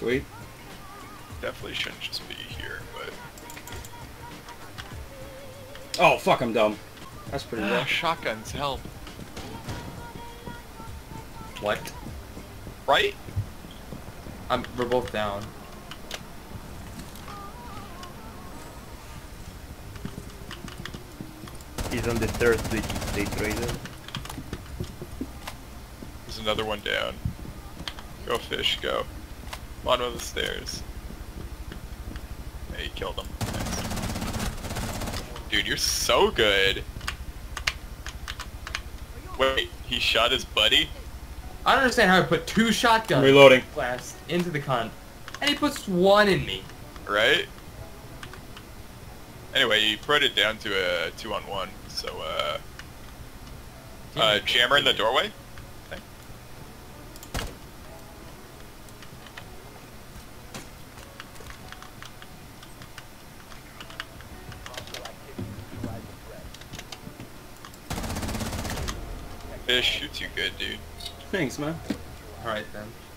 Sweet. Definitely shouldn't just be here, but Oh fuck, I'm dumb. That's pretty ah, rough. shotguns help, What? right? I'm, we're both down. He's on the third switch state trader. There's another one down. Go Fich, go. Bottom of the stairs. Hey, you killed him. Nice. Dude, you're so good. Wait, he shot his buddy? I don't understand how I put two shotguns Reloading. blast into the cunt, and he puts one in me. Right? Anyway, you put it down to a two on one, so uh uh jammer in the doorway? Fich, you're too good, dude. Thanks, man. All right then.